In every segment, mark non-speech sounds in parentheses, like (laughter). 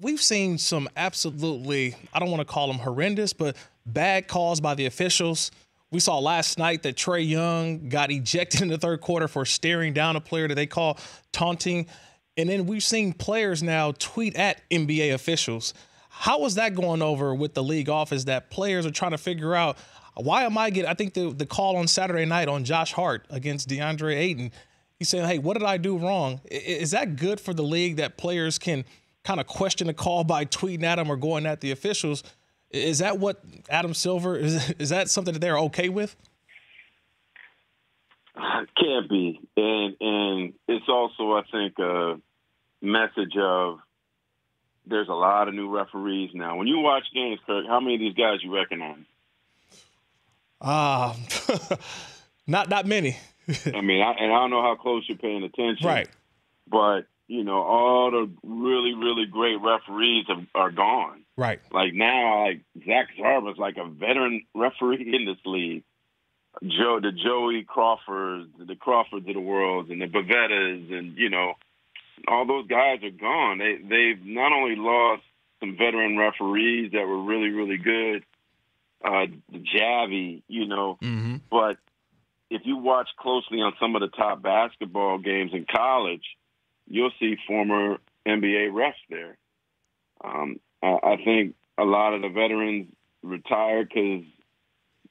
we've seen some absolutely, I don't want to call them horrendous, but bad calls by the officials. We saw last night that Trae Young got ejected (laughs) in the third quarter for staring down a player that they call taunting. And then we've seen players now tweet at NBA officials. How is that going over with the league office that players are trying to figure out why am I getting? I think the, the call on Saturday night on Josh Hart against DeAndre Ayton, he's saying, hey, what did I do wrong? Is that good for the league that players can – kind of question the call by tweeting at them or going at the officials. Is that what Adam Silver is? Is that something that they're okay with? (sighs) Can't be, and and it's also I think a message of there's a lot of new referees now. When you watch games, Kirk, how many of these guys you recognize? Ah, (laughs) uh, not not many. (laughs) I mean, I, and I don't know how close you're paying attention, right? But you know, all the really, really great referees have, are gone. Right. Like now, like Zach Zarba's like a veteran referee in this league. Joe, the Joey Crawfords, the Crawfords of the world, and the Bavettas, and you know, all those guys are gone. They they've not only lost some veteran referees that were really, really good, uh, Javi, you know, mm-hmm. but if you watch closely on some of the top basketball games in college you'll see former NBA refs there. Um, I, I think a lot of the veterans retire because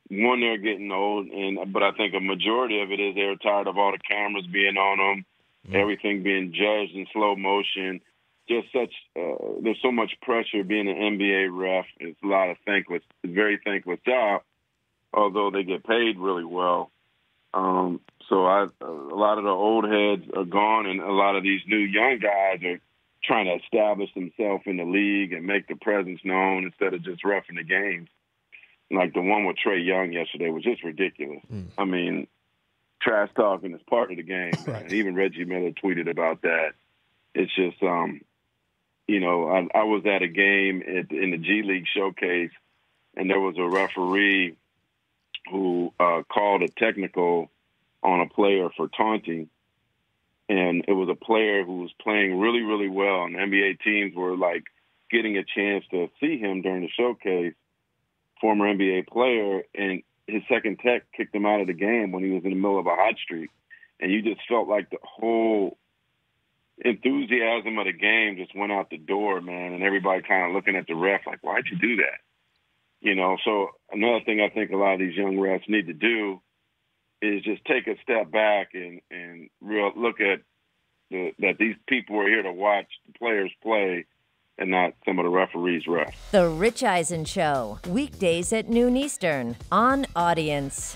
one, they're getting old, and but I think a majority of it is they're tired of all the cameras being on them, mm-hmm. everything being judged in slow motion. Just such, uh, there's so much pressure being an NBA ref. It's a lot of thankless, very thankless job, although they get paid really well. Um, so I, a lot of the old heads are gone, and a lot of these new young guys are trying to establish themselves in the league and make their presence known instead of just roughing the games. Like the one with Trae Young yesterday was just ridiculous. Mm. I mean, trash talking is part of the game. Right. Even Reggie Miller tweeted about that. It's just, um, you know, I, I was at a game at, in the G League showcase, and there was a referee who uh, called a technical on a player for taunting. And it was a player who was playing really, really well. And NBA teams were like getting a chance to see him during the showcase, former NBA player. And his second tech kicked him out of the game when he was in the middle of a hot streak. And you just felt like the whole enthusiasm of the game just went out the door, man. And everybody kind of looking at the ref like, why'd you do that? You know, so another thing I think a lot of these young refs need to do is just take a step back and and real look at the, that these people are here to watch the players play and not some of the referees ref. The Rich Eisen Show, weekdays at noon Eastern on Audience.